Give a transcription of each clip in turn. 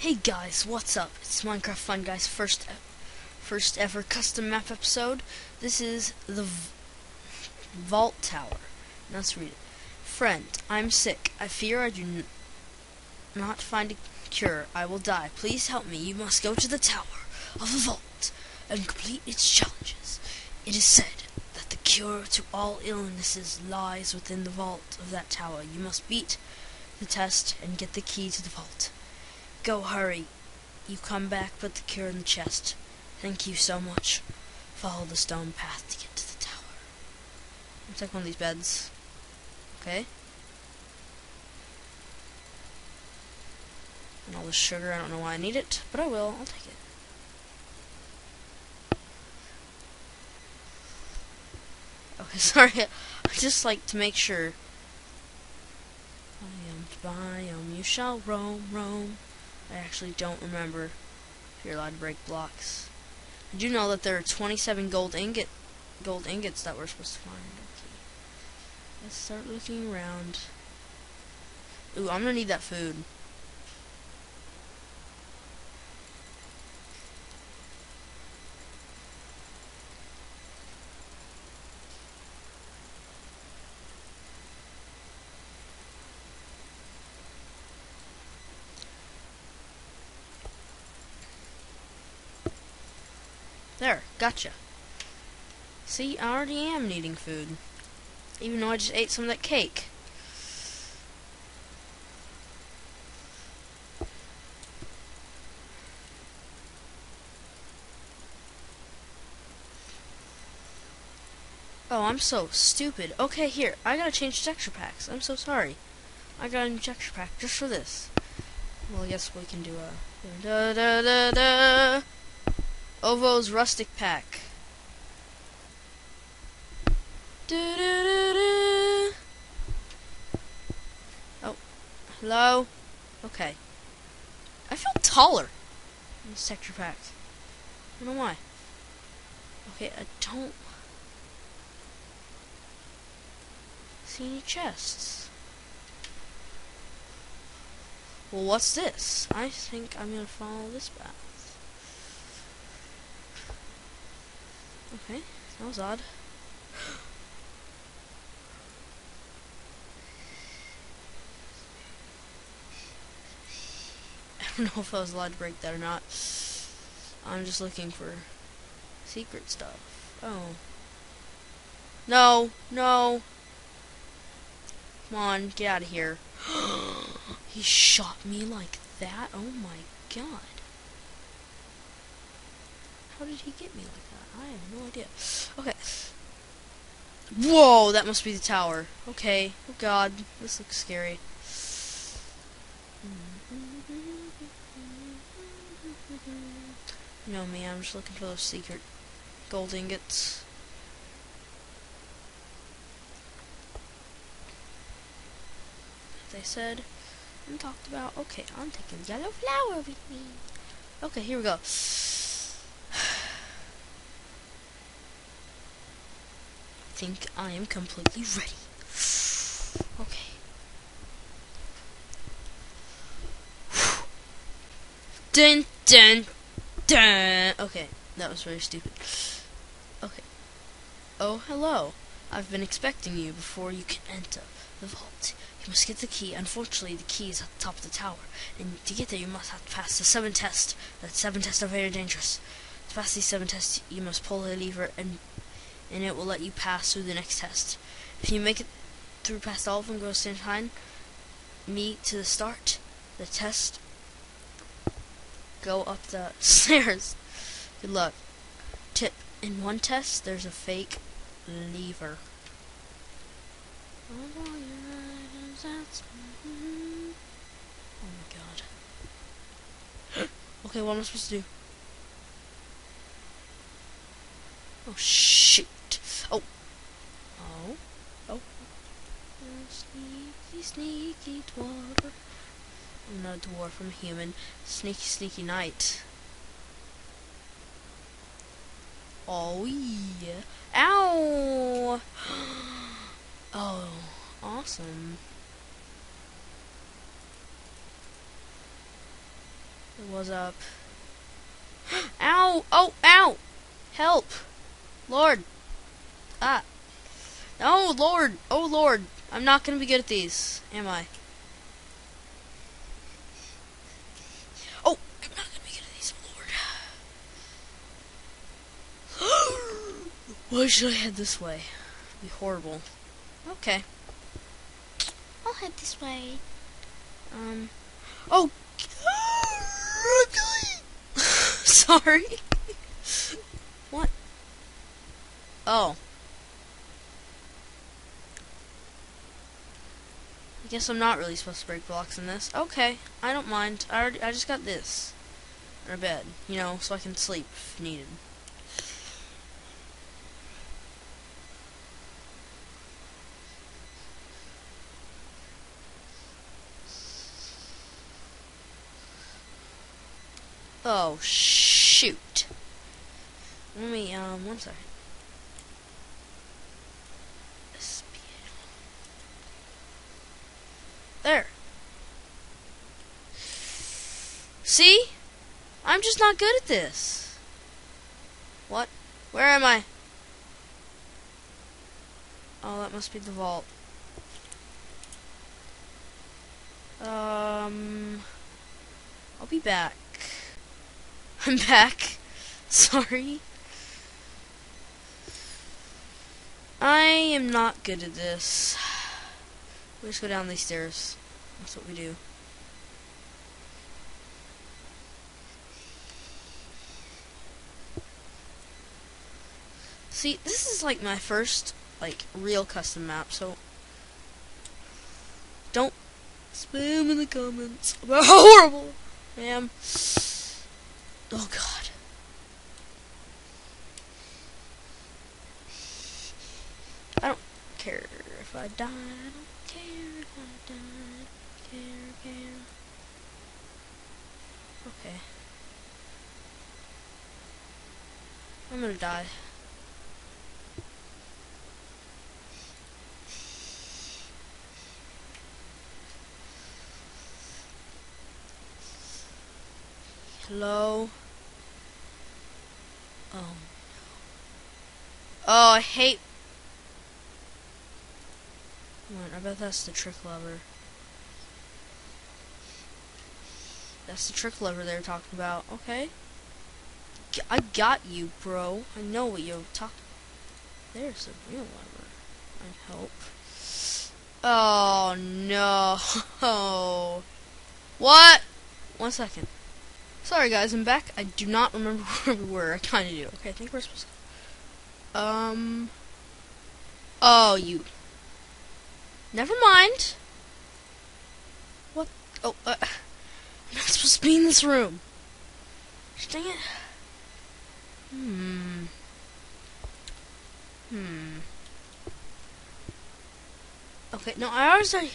Hey guys, what's up? It's Minecraft Fun Guys' first e- first ever custom map episode. This is the Vault Tower. Now Let's read it. Friend, I'm sick. I fear I do not find a cure. I will die. Please help me. You must go to the tower of the vault and complete its challenges. It is said that the cure to all illnesses lies within the vault of that tower. You must beat the test and get the key to the vault. Go, hurry. You come back, put the cure in the chest. Thank you so much. Follow the stone path to get to the tower. I'll take one of these beds. Okay. And all the sugar, I don't know why I need it, but I will. I'll take it. Okay, sorry. I just like to make sure. Biome to biome, you shall roam, roam. I actually don't remember if you're allowed to break blocks. I do know that there are 27 gold ingot, gold ingots that we're supposed to find. Okay. Let's start looking around. Ooh, I'm gonna need that food. There, gotcha. See, I already am needing food. Even though I just ate some of that cake. Oh, I'm so stupid. Okay, here, I gotta change texture packs. I'm so sorry. I got a new texture pack just for this. Well, yes, we can do a da da da da. Ovo's rustic pack. Oh, hello. Okay. I feel taller in this texture pack. I don't know why. Okay, I don't see any chests. Well, what's this? I think I'm gonna follow this path. Okay, was odd. I don't know if I was allowed to break that or not. I'm just looking for secret stuff. Oh. No, no. Come on, get out of here. he shot me like that? Oh my god. How did he get me like that? I have no idea. Okay. Whoa, that must be the tower. Okay. Oh god, this looks scary. You know me, I'm just looking for those secret gold ingots. They said and talked about. Okay, I'm taking yellow flower with me. Okay, here we go. Think I am completely ready. Okay. Dun dun dun. Okay, that was very stupid. Okay. Oh, hello. I've been expecting you before you can enter the vault. You must get the key. Unfortunately, the key is at the top of the tower. And to get there, you must have to pass the seven tests. That seven tests are very dangerous. To pass these seven tests, you must pull a lever and and it will let you pass through the next test. If you make it through past all of them, go stand behind me to the start. The test. Go up the stairs. Good luck. Tip: In one test, there's a fake lever. Oh, oh my god. okay, what am I supposed to do? Oh shoot. Oh. Oh. Oh. Sneaky, sneaky dwarf. I'm not a dwarf, I'm human. Sneaky, sneaky night. Oh yeah. Ow! Oh, awesome. It was up. ow! Oh, ow! Help! Lord! Ah! No, Lord! Oh, Lord! I'm not gonna be good at these, am I? Oh! I'm not gonna be good at these, Lord. Why should I head this way? It'd be horrible. Okay. I'll head this way. Um. Oh! Sorry. what? Oh. I guess I'm not really supposed to break blocks in this. Okay, I don't mind. I already, I just got this. And a bed, you know, so I can sleep if needed. Oh, shoot. Let me, um, one second. There. See? I'm just not good at this. What? Where am I? Oh, that must be the vault. Um, I'll be back. I'm back. Sorry. I am not good at this. We just go down these stairs. That's what we do. See, this is like my first, like, real custom map, so don't spam in the comments about how horrible I am. Oh god. I don't care if I die. I don't care if I die. I don't care, care. Okay. I'm gonna die. Hello? Oh. No. Oh, I hate... What? I bet that's the trick lever. That's the trick lever they were talking about. Okay. I got you, bro. I know what you're talking There's a real lever. I hope. Oh, no. what? One second. Sorry guys, I'm back. I do not remember where we were. I kind of do. Okay, I think we're supposed to... Um... Oh, you... Never mind. What? Oh, uh... I'm not supposed to be in this room. Dang it. Hmm. Hmm. Okay, no, I always say...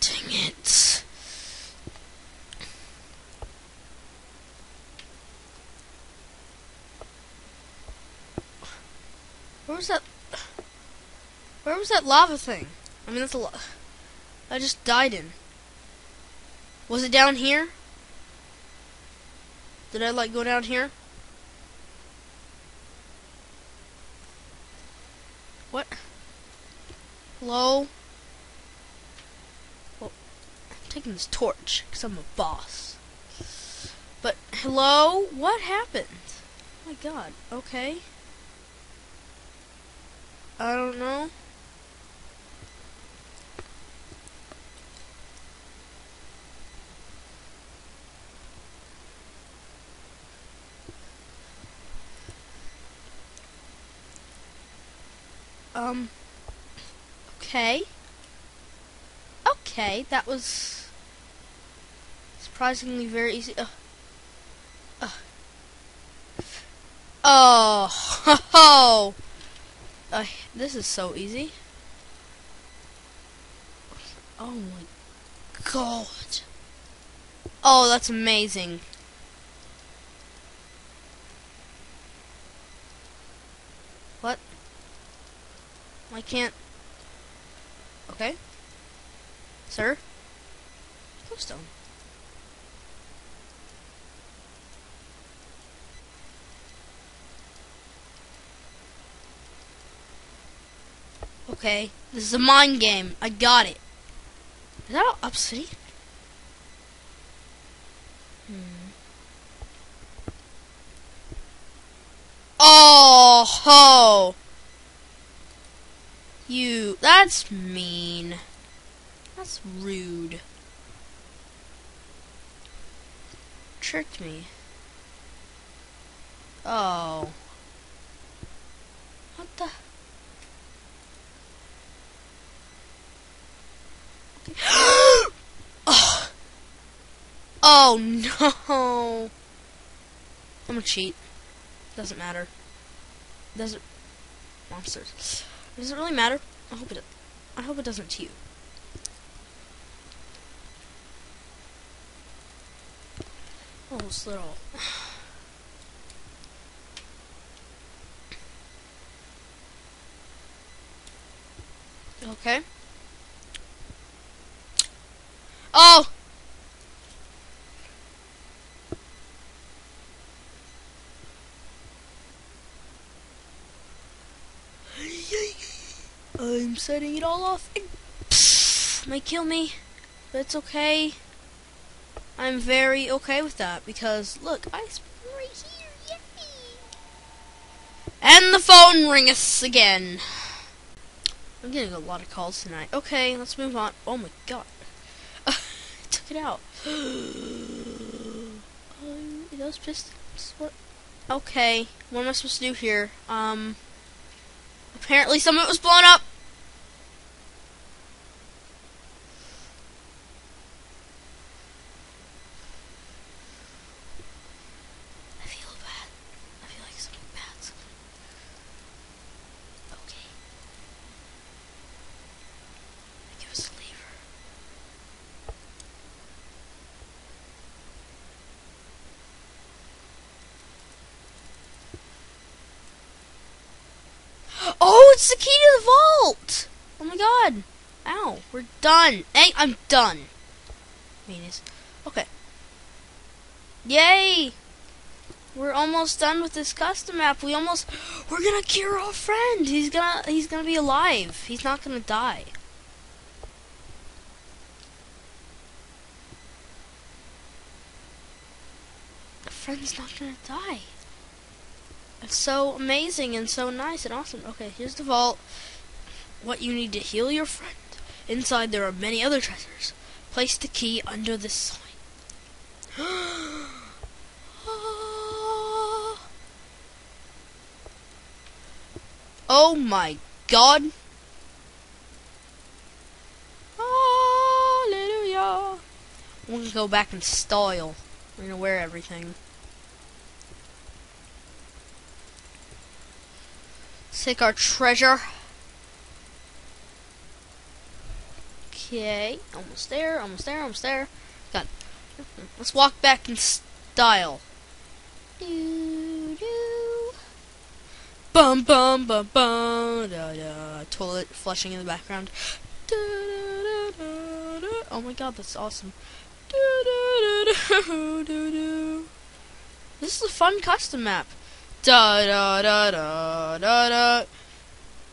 Dang it. Where was that? Where was that lava thing? I mean, that's a lot. I just died in. Was it down here? Did I like go down here? What? Hello? Well, I'm taking this torch because I'm a boss. But hello? What happened? Oh my god. Okay. I don't know. Um, okay. Okay, that was surprisingly very easy. Uh. Oh, ho, ho. Uh, this is so easy. Oh my god. Oh, that's amazing. What? I can't. Okay. Sir? Glowstone. Okay? This is a mind game. I got it. Is that obsidian? Hmm. Oh ho! You, that's mean. That's rude. Tricked me. Oh. What the? oh. oh no. I'm gonna cheat. Doesn't matter. Doesn't monsters. Does it really matter? I hope it. I hope it doesn't to you. Oh, this little. Okay. Oh! I'm setting it all off. Pfft, may kill me, but it's okay. I'm very okay with that because look, ice right here. Yay! And the phone ringeth again. I'm getting a lot of calls tonight. Okay, let's move on. Oh my god. It out. um, those pistons? What? Okay, what am I supposed to do here? Um, apparently some of it was blown up. It's the key to the vault! Oh my god. Ow, we're done. Hey, I'm done. Meanies. Okay. Yay! We're almost done with this custom map. We almost we're gonna cure our friend. He's gonna he's gonna be alive. He's not gonna die. The friend's not gonna die. It's so amazing and so nice and awesome. Okay, here's the vault. What you need to heal your friend. Inside there are many other treasures. Place the key under this sign. oh my god. Hallelujah. We're gonna go back in style. We're gonna wear everything. Take our treasure. Okay, almost there, almost there, almost there. It. Let's walk back in style. Doo doo. Bum bum bum bum. Da, da. Toilet flushing in the background. Da, da, da, da, da. Oh my god, that's awesome. Do, do, do, do, do. This is a fun custom map. Da da da da da da.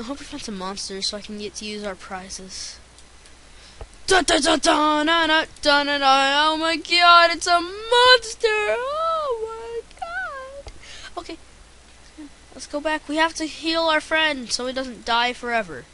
I hope we find some monsters so I can get to use our prizes. Da da da da na na da na. Oh my god, it's a monster! Oh my god. Okay, let's go back. We have to heal our friend so he doesn't die forever.